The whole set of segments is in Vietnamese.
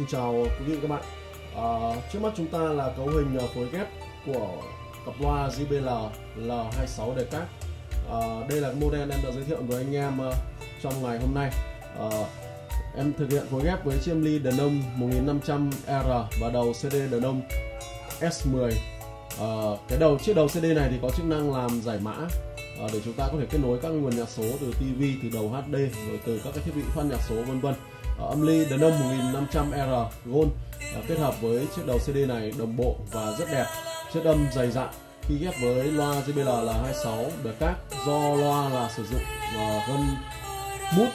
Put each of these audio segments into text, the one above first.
Xin chào quý vị các bạn. À, Trước mắt chúng ta là cấu hình à, phối ghép của cặp loa JBL L26 Decac à, Đây là model em đã giới thiệu với anh em à, trong ngày hôm nay. À, Em thực hiện phối ghép với chiêm ly Denon 1500R và đầu CD Denon S10 à, Cái đầu chiếc đầu CD này thì có chức năng làm giải mã à, để chúng ta có thể kết nối các nguồn nhạc số từ TV, từ đầu HD rồi từ các cái thiết bị phát nhạc số vân vân âm ly Denon 1500R Gold à, kết hợp với chiếc đầu CD này đồng bộ và rất đẹp. Chất âm dày dặn khi ghép với loa JBL là 26 các do loa là sử dụng gân mút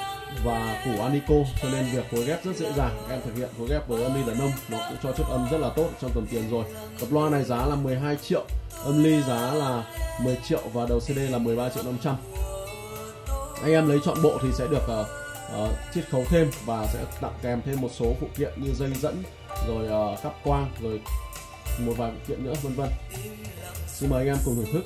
và củ Anico cho nên việc phối ghép rất dễ dàng. Em thực hiện phối ghép với âm ly đàn ông nó cũng cho chất âm rất là tốt trong tầm tiền rồi. Cặp loa này giá là 12 triệu âm ly giá là 10 triệu và đầu CD là 13 triệu 500 anh em lấy chọn bộ thì sẽ được uh, uh, chiết khấu thêm và sẽ tặng kèm thêm một số phụ kiện như dây dẫn rồi uh, cắp quang rồi một vài phụ kiện nữa vân vân. Xin mời anh em cùng thưởng thức.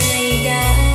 ngày đã